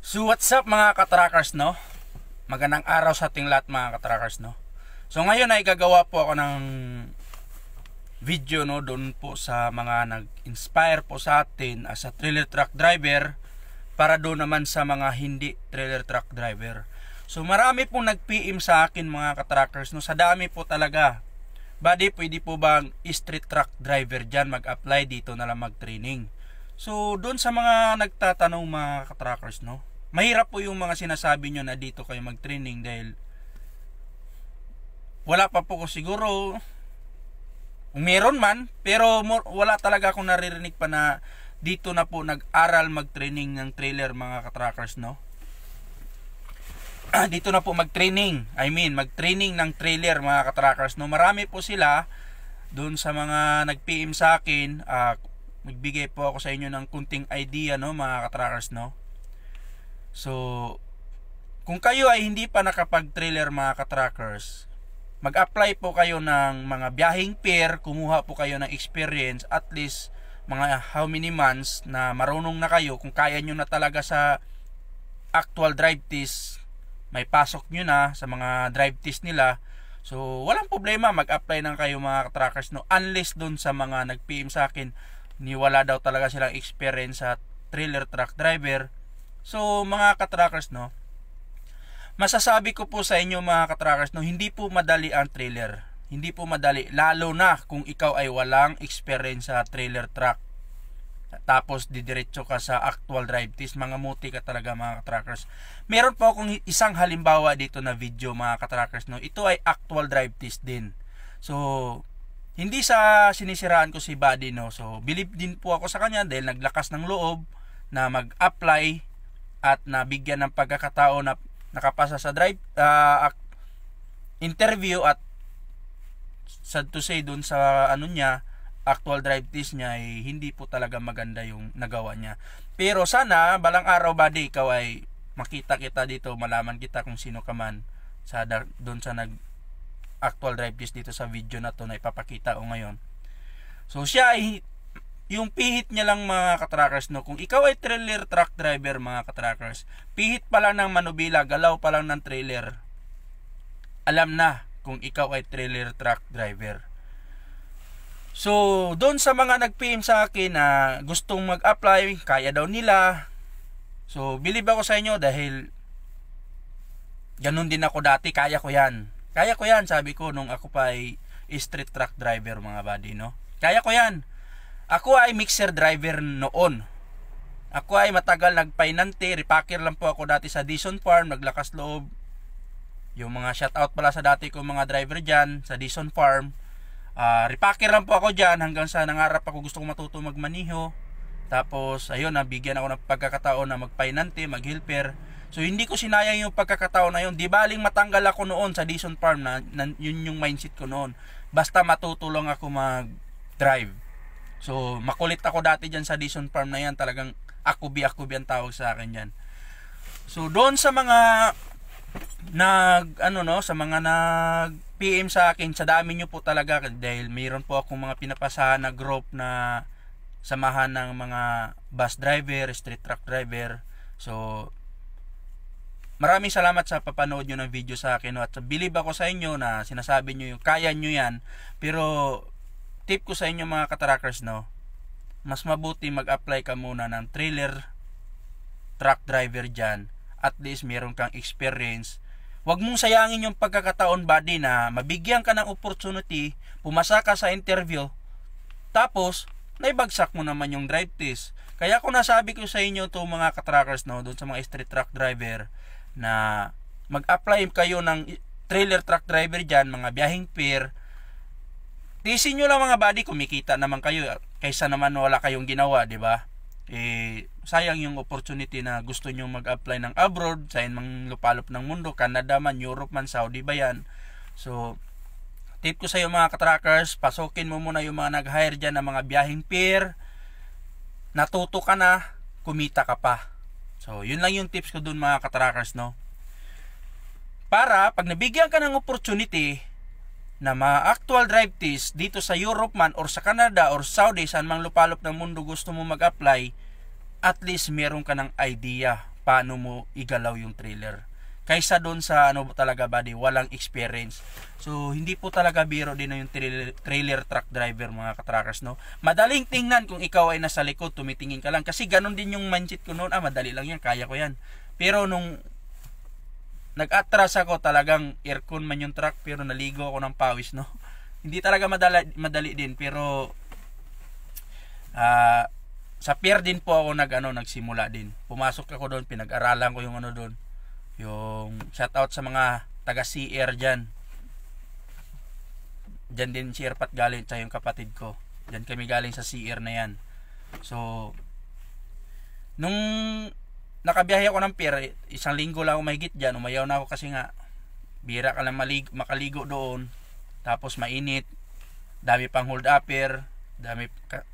So what's up mga katrackers no? Magandang araw sa ating lahat mga katrackers no? So ngayon ay gagawa po ako ng video no doon po sa mga nag-inspire po sa atin as a trailer truck driver para doon naman sa mga hindi trailer truck driver. So marami pong nag-PM sa akin mga katrackers no sa dami po talaga. Buddy, pwede po bang street truck driver dyan mag-apply dito na lang mag-training? So doon sa mga nagtatanong mga katrackers no, mahirap po yung mga sinasabi nyo na dito kayo mag-training dahil wala pa po ko siguro. Meron man pero wala talaga akong naririnig pa na dito na po nag-aral mag-training ng trailer mga katrackers no? Dito na po mag-training. I mean mag-training ng trailer mga katrackers no? Marami po sila doon sa mga nag-PM sa akin. Uh, magbigay po ako sa inyo ng kunting idea no mga katrackers no So, kung kayo ay hindi pa nakapag-trailer mga ka-trackers, mag-apply po kayo ng mga biyahing pair, kumuha po kayo ng experience, at least mga how many months na marunong na kayo, kung kaya nyo na talaga sa actual drive test, may pasok nyo na sa mga drive test nila, so walang problema, mag-apply ng kayo mga trackers no, unless dun sa mga nag-PM sa akin, ni wala daw talaga silang experience sa trailer truck driver, So mga katrackers no, masasabi ko po sa inyo mga katrackers no, hindi po madali ang trailer. Hindi po madali, lalo na kung ikaw ay walang experience sa trailer truck. Tapos didiretso ka sa actual drive test, mga muti ka talaga mga katrackers. Meron po akong isang halimbawa dito na video mga katrackers no. Ito ay actual drive test din. So, hindi sa sinisiraan ko si Buddy no. So, believe din po ako sa kanya dahil naglakas ng loob na mag-apply at nabigyan ng pagkakataon na nakapasa sa drive uh, interview at sad to say dun sa ano niya actual drive test niya ay hindi po talaga maganda yung nagawa niya. Pero sana balang araw ba di ikaw ay makita kita dito malaman kita kung sino ka man sa doon sa nag actual drive test dito sa video na to na ipapakita o ngayon. So siya ay yung pihit niya lang mga katrackers no? Kung ikaw ay trailer truck driver mga katrackers pihit pa lang ng manubila galaw pa lang ng trailer. Alam na kung ikaw ay trailer truck driver. So doon sa mga nag-PM sa akin na gustong mag-apply kaya daw nila. So believe ako sa inyo dahil ganun din ako dati. Kaya ko yan. Kaya ko yan sabi ko nung ako pa ay street truck driver mga buddy no? Kaya ko yan ako ay mixer driver noon. Ako ay matagal nagpainante, repacker lang po ako dati sa Dison Farm, naglakas loob. Yung mga shoutout pala sa dati ko mga driver dyan sa Dison Farm. Uh, repacker lang po ako dyan hanggang sa nangarap ako gusto kong matuto magmaniho. Tapos ayun, nabigyan ako ng pagkakataon na magpainante, mag-helper. So hindi ko sinayang yung pagkakataon na yun. Di baling matanggal ako noon sa Dison Farm na, na yun yung mindset ko noon. Basta matutulong ako mag-drive. So, makulit ako dati dyan sa Dison Farm na yan. Talagang akubi-akubi ang tawag sa akin yan. So, doon sa mga nag, ano no, sa mga nag PM sa akin, sa dami nyo po talaga dahil mayroon po akong mga pinapasahan na group na samahan ng mga bus driver, street truck driver. So, maraming salamat sa papanood nyo ng video sa akin. No? At believe ako sa inyo na sinasabi nyo yung kaya nyo yan. Pero tip ko sa inyo mga katrackers no, mas mabuti mag-apply ka muna ng trailer truck driver dyan. At least meron kang experience. Huwag mong sayangin yung pagkakataon buddy na mabigyan ka ng opportunity, pumasa ka sa interview, tapos naibagsak mo naman yung drive test. Kaya ko nasabi ko sa inyo to mga katrackers no, doon sa mga street truck driver na mag-apply kayo ng trailer truck driver dyan, mga biyahing pair, Tisin nyo lang mga buddy, kumikita naman kayo kaysa naman wala kayong ginawa, di ba? Eh, sayang yung opportunity na gusto nyo mag-apply ng abroad, sa mang lupalop ng mundo, Canada man, Europe man, Saudi ba yan? So, tip ko sa iyo mga katrackers, pasukin mo muna yung mga nag-hire dyan ng mga biyahing pair, natuto ka na, kumita ka pa. So, yun lang yung tips ko dun mga katrackers, no? Para, pag nabigyan ka ng opportunity, na mga actual drive test dito sa Europe man or sa Canada or Saudi saan mang lupalop ng mundo gusto mo mag-apply at least meron ka ng idea paano mo igalaw yung trailer. Kaysa doon sa ano talaga buddy walang experience. So hindi po talaga biro din yung trailer, trailer truck driver mga katrackers no? Madaling tingnan kung ikaw ay nasa likod tumitingin ka lang. Kasi ganun din yung mindset ko noon ah madali lang yan kaya ko yan. Pero nung nag-atras ako talagang aircon man yung truck pero naligo ako ng pawis no? Hindi talaga madali, madali din pero uh, sa pier din po ako nag ano nagsimula din. Pumasok ako doon pinag-aralan ko yung ano doon yung shout out sa mga taga CR dyan. Dyan din si Erpat galing sa yung kapatid ko. Dyan kami galing sa CR na yan. So nung nakabiyahe ako ng pier isang linggo lang ako mahigit dyan umayaw na ako kasi nga bira ka lang malig, makaligo doon tapos mainit dami pang hold upper dami ka,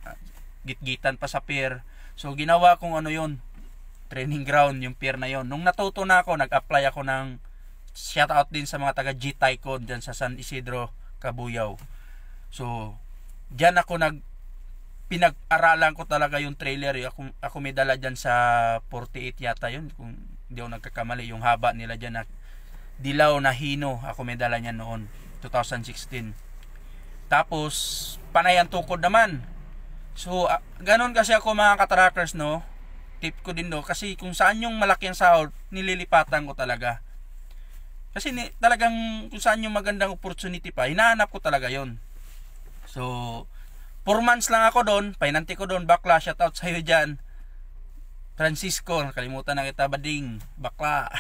gitgitan pa sa pier so ginawa kong ano yon training ground yung pier na yon. Nung natuto na ako, nag-apply ako ng shout out din sa mga taga G Tycoon dyan sa San Isidro, Kabuyaw. So, diyan ako nag pinag-aralan ko talaga yung trailer. Ako, ako may dala dyan sa 48 yata yun. Kung hindi ako nagkakamali, yung haba nila dyan na dilaw na hino. Ako may dala niyan noon, 2016. Tapos, panayan tukod naman. So, uh, ganun kasi ako mga katrackers, no? tip ko din do kasi kung saan yung malaki ang sahod nililipatan ko talaga kasi ni, talagang kung saan yung magandang opportunity pa hinahanap ko talaga yon so 4 months lang ako doon. Painanti ko doon. Bakla. Shout out sa iyo diyan Francisco. Nakalimutan na kita. Bading. Bakla.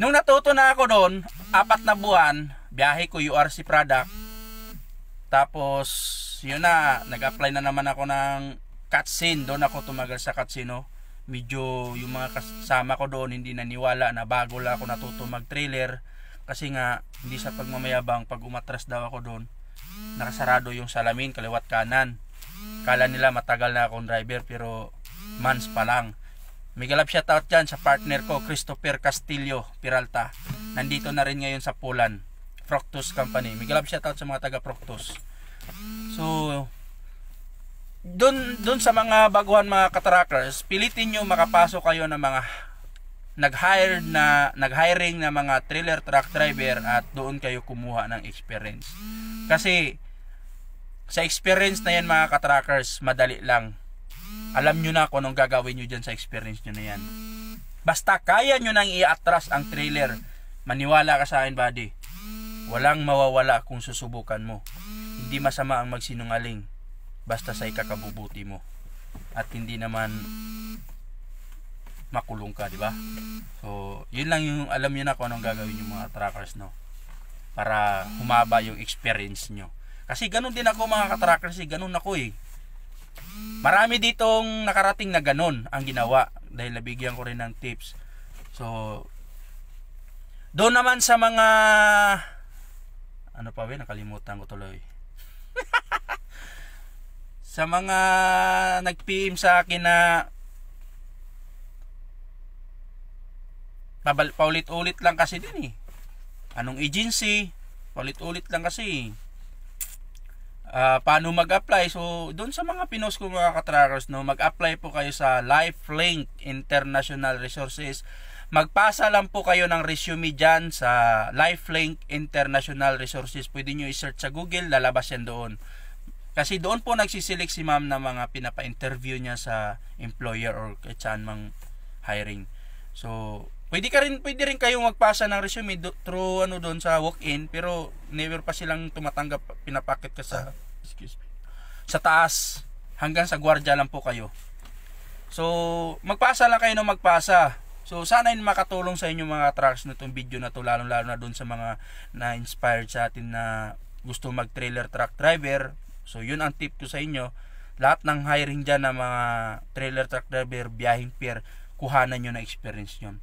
Nung natuto na ako doon apat na buwan biyahe ko URC product. Tapos yun na nag-apply na naman ako ng cutscene. Doon ako tumagal sa cutscene medyo yung mga kasama ko doon hindi naniwala na bago lang ako natuto mag trailer kasi nga hindi sa pagmamayabang pag umatras daw ako doon nakasarado yung salamin kaliwat kanan. Kala nila matagal na akong driver pero months pa lang. May galap shout out dyan sa partner ko Christopher Castillo Peralta. Nandito na rin ngayon sa Poland Proctus Company. May galap shout out sa mga taga Proctus so doon doon sa mga baguhan mga katrackers, pilitin niyo makapasok kayo ng mga nag-hire na nag-hiring na mga trailer truck driver at doon kayo kumuha ng experience. Kasi sa experience na yan mga katrackers, madali lang. Alam nyo na kung anong gagawin nyo dyan sa experience nyo na yan. Basta kaya nyo nang i-atras ang trailer, maniwala ka sa akin buddy. Walang mawawala kung susubukan mo. Hindi masama ang magsinungaling basta sa ikakabubuti mo at hindi naman makulong ka, di ba? So, yun lang yung alam niyo na kung anong gagawin yung mga trackers, no? Para humaba yung experience nyo. Kasi ganun din ako mga katrackers, eh. ganun ako eh. Marami ditong nakarating na ganun ang ginawa dahil nabigyan ko rin ng tips. So, doon naman sa mga ano pa ba, nakalimutan ko tuloy. sa mga nag-PM sa akin na paulit-ulit lang kasi din eh. Anong agency? Paulit-ulit lang kasi. Uh, paano mag-apply? So, doon sa mga pinos ko mga katrackers, no, mag-apply po kayo sa Lifelink International Resources. Magpasa lang po kayo ng resume dyan sa Lifelink International Resources. Pwede nyo i-search sa Google, lalabas yan doon. Kasi doon po nagsisilik si ma'am na mga pinapa-interview niya sa employer or saan mang hiring. So, pwede ka rin pwede rin kayong magpasa ng resume do, through ano doon sa walk-in pero never pa silang tumatanggap pinapakit ka sa excuse me, sa taas hanggang sa gwardiya lang po kayo. So, magpasa lang kayo ng magpasa. So, sana yung makatulong sa inyo mga tracks na itong video na to, lalo-lalo na doon sa mga na-inspired sa atin na gusto mag-trailer truck driver, So yun ang tip ko sa inyo. Lahat ng hiring dyan ng mga trailer truck driver, biyahing pier, kuhanan nyo na experience nyo.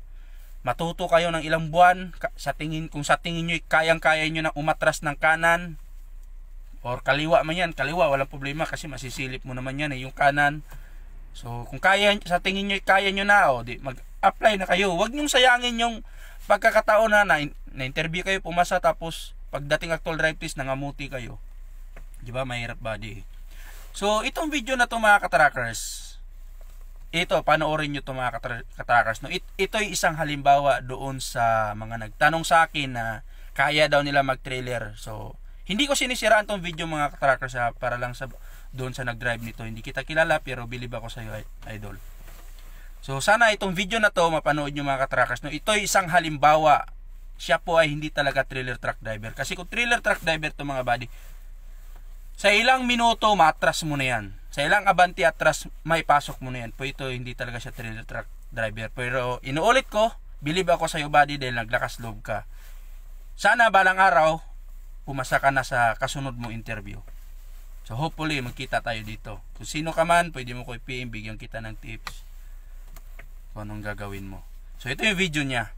Matuto kayo ng ilang buwan sa tingin kung sa tingin niyo kayang-kaya niyo na umatras ng kanan or kaliwa man yan, kaliwa walang problema kasi masisilip mo naman yan eh, yung kanan. So kung kaya sa tingin niyo kaya niyo na oh, di mag-apply na kayo. Huwag niyo sayangin yung pagkakataon na, na na interview kayo pumasa tapos pagdating actual drive test nangamuti kayo. Di ba? Mahirap body. So, itong video na to mga katrackers, ito, panoorin nyo ito mga katra- katrackers. No? It, ito'y isang halimbawa doon sa mga nagtanong sa akin na kaya daw nila mag-trailer. So, hindi ko sinisiraan tong video mga katrackers ha, para lang sa doon sa nag-drive nito. Hindi kita kilala pero believe ako sa iyo, idol. So, sana itong video na to mapanood nyo mga katrackers. No? Ito'y isang halimbawa. Siya po ay hindi talaga trailer truck driver. Kasi kung trailer truck driver to mga buddy, sa ilang minuto, matras mo na yan. Sa ilang abanti atras, may pasok mo na yan. Po ito, hindi talaga siya trailer truck driver. Pero inuulit ko, believe ako sa iyo buddy dahil naglakas loob ka. Sana balang araw, pumasa ka na sa kasunod mo interview. So hopefully, magkita tayo dito. Kung sino ka man, pwede mo ko i-PM, bigyan kita ng tips kung anong gagawin mo. So ito yung video niya.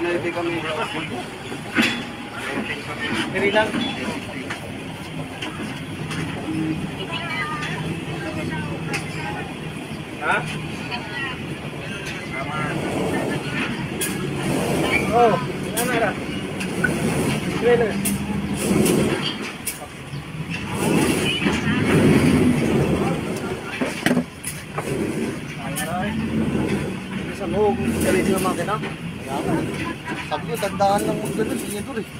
Sinalipin kami. Diri lang. Ha? Oh, ano ra? Trailer. Sa mo, kali din ang makina. Sabi ko, tandaan lang mong ganun, hindi eh.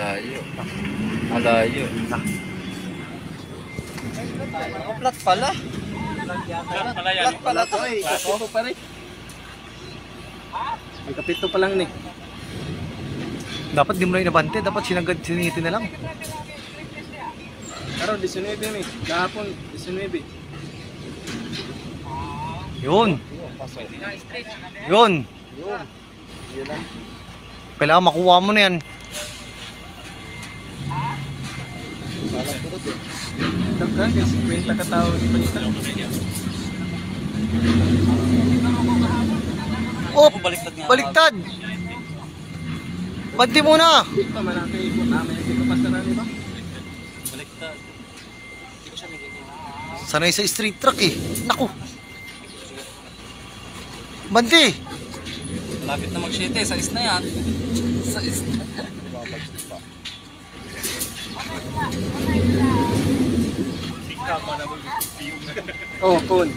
Malayo. Malayo. Plat pala. Plat pala to eh. Kapito pa rin. Ang kapito pa lang ni. Dapat di mo na inabante, dapat sinagad sinihitin na lang. Pero 19 ni. Kahapon 19. Yun. Yun. Kailangan makuha mo na yan. Dagdag kasi kwenta ka tao ni Panita. Oh, baliktad. Banti muna. Dito man ang kaibot namin dito pasaran di ba? Sanay sa street truck eh. Naku. Banti. Malapit na mag-shete. Sa is na yan. Sa is- Oh, kun.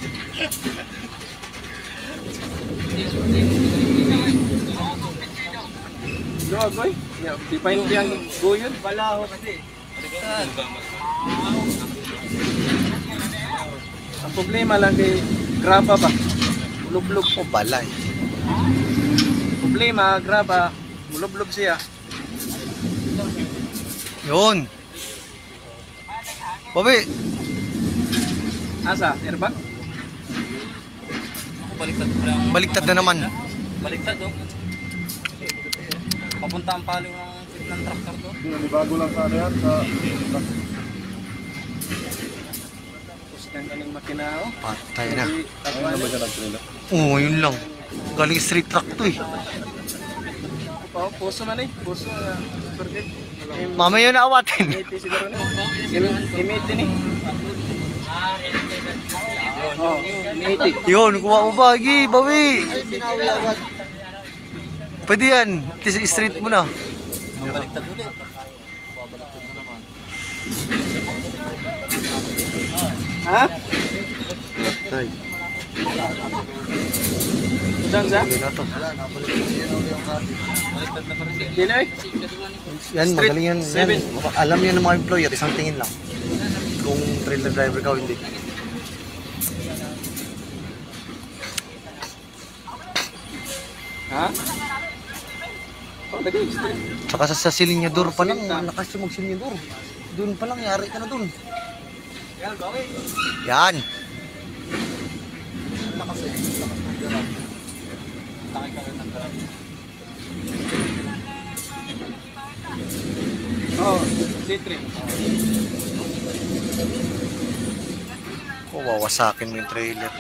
No, boy. Yeah, di pa hindi ang guyon. Wala ako kasi. Ang problema lang kay graba ba? Mulublog Oh, balay. Problema, graba, mulublog siya. Yun. Babi, Asa, airbag? Ako baliktad ko lang. baliktad na naman. Baliktad oh. Papunta ang palo ng fit ng tractor to. Hindi, bago lang sa ano yan, sa... Tapos makina oh. Patay na. Ayun na ba siya nag-trailer? Oo, yun lang. Galing street truck to eh. Oh, puso man eh. Puso. Uh, birthday. Mamaya na awatin. Na. Imiti ni. Oh. Yun, kuha mo bagi, bawi. Pwede yan. Tis street mo na. Baliktad ulit. Ha? Tay, Saan sa? eh. Yan, magaling yan. yan. Alam yan ng mga employer, isang tingin lang. Kung trailer driver ka o hindi. Ha? Oh. Tsaka sa, sa silinyador pa lang, malakas yung magsilinyador. Doon pa lang, yari ka na doon. Yan. Oh, C3. Oh, wawasakin mo yung trailer.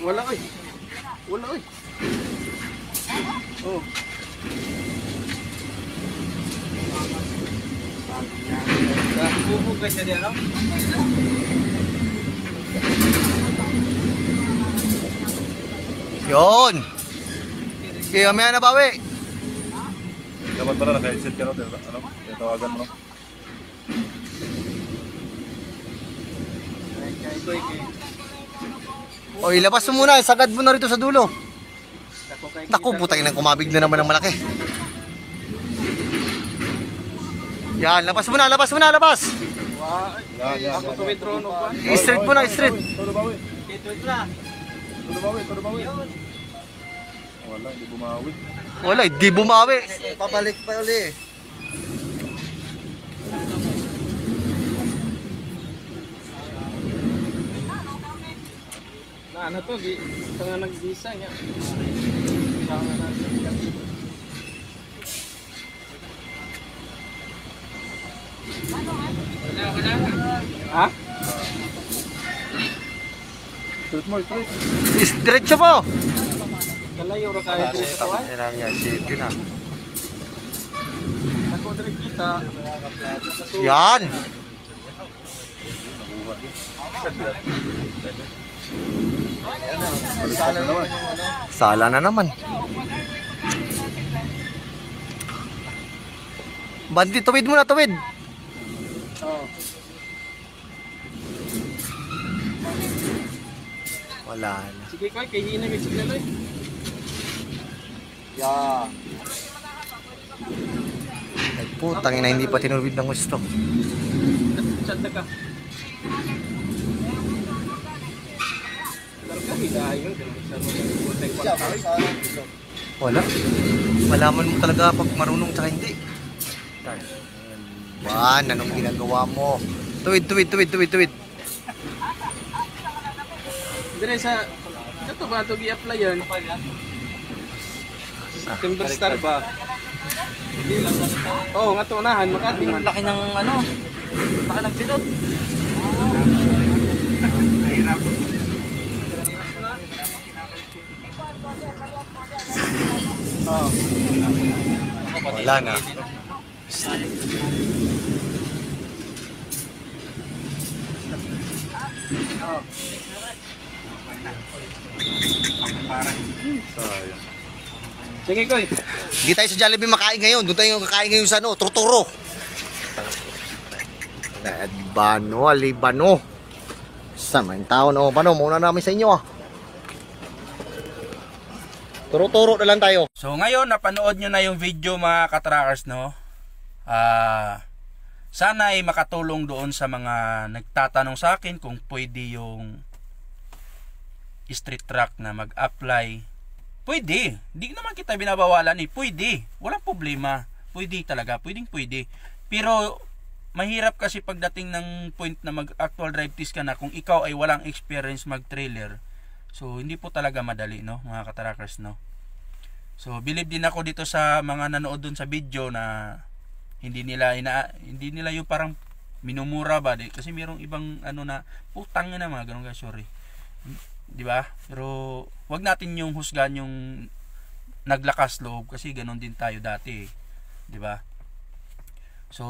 Wala kay. Wala kay. Oh. Bubugay siya diyan, no? Yun. Kaya may na bawi. Dapat pala naka-headset ka no? Ano? Tawagan mo no? O ilabas mo muna, sagad mo na rito sa dulo. Naku, putang ina, kumabig na naman ng malaki. Yan, labas mo na, labas mo na, labas. Yan, Ako to withdraw no pa. I-straight mo na, straight. Todo bawi. Dito na. Bawi, todo bawi. Wala, hindi bumawi. Wala, di bumawi. Pabalik pa uli. Na ano to, gi tanga nag-visa niya. Ha? Straight mo. Is, diretso mo. Kalayo ra kaya dito sa kaway. Yan lang yan, na. Ako diri kita. Yan. Sana naman. Sala na naman. Bandi, tuwid mo na, tuwid. Oh. Wala na. Sige koy, kay hina kay signal oy. Yeah. Ay, putang ina, hindi pa tinuwid ng gusto. Chat ka. Wala. Malaman mo talaga pag marunong tsaka hindi. Yan, anong ginagawa mo? Tuwid, tuwid, tuwid, tuwid, tuwid. Dire sa Ito ba ito gi-apply yan? Timber Star ba? Oo, nga ito unahan, Makati. Laki ng ano, laki ng pidot. Wala na. Sayang. Sige, Koy. Hindi tayo sa Jollibee makain ngayon. Doon tayo kakain ngayon sa ano, Turturo. Bano, alibano. Sama yung tao no. Bano, muna namin sa inyo ah. Turo-turo na lang tayo. So ngayon napanood nyo na yung video mga katrackers no. Ah sana ay makatulong doon sa mga nagtatanong sa akin kung pwede yung street track na mag-apply. Pwede. Hindi naman kita binabawalan eh. Pwede. Walang problema. Pwede talaga. Pwedeng pwede. Pero mahirap kasi pagdating ng point na mag-actual drive test ka na kung ikaw ay walang experience mag-trailer. So hindi po talaga madali no mga katrackers no. So believe din ako dito sa mga nanood dun sa video na hindi nila ina hindi nila yung parang minumura ba di kasi mayroong ibang ano na putang na mga ganun guys sorry. 'Di ba? Pero wag natin yung husgan yung naglakas loob kasi ganun din tayo dati, eh. 'di ba? So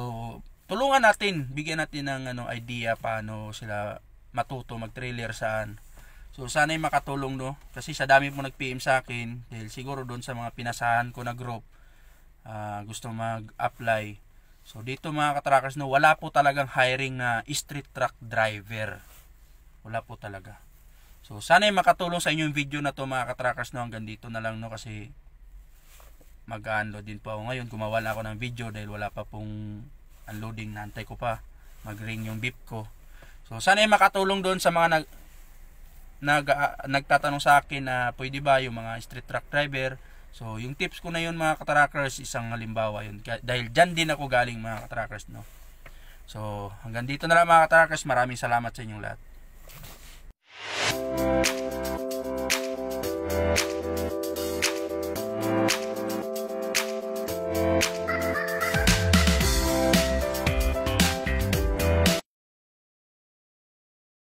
tulungan natin, bigyan natin ng ano idea paano sila matuto mag-trailer saan. So sana'y makatulong no kasi sa dami po nag-PM sa akin dahil siguro doon sa mga pinasahan ko na group ah, gusto mag-apply. So dito mga katrackers no wala po talagang hiring na street truck driver. Wala po talaga. So sana'y makatulong sa inyo yung video na to mga katrackers no hanggang dito na lang no kasi mag-unload din po ako ngayon. Kumawala ako ng video dahil wala pa pong unloading. Naantay ko pa mag-ring yung beep ko. So sana ay makatulong doon sa mga nag nag, ah, nagtatanong sa akin na pwede ba yung mga street truck driver. So, yung tips ko na yun mga katrackers, isang halimbawa yun. Dahil dyan din ako galing mga katrackers, no? So, hanggang dito na lang mga katrackers. Maraming salamat sa inyong lahat. Thank you.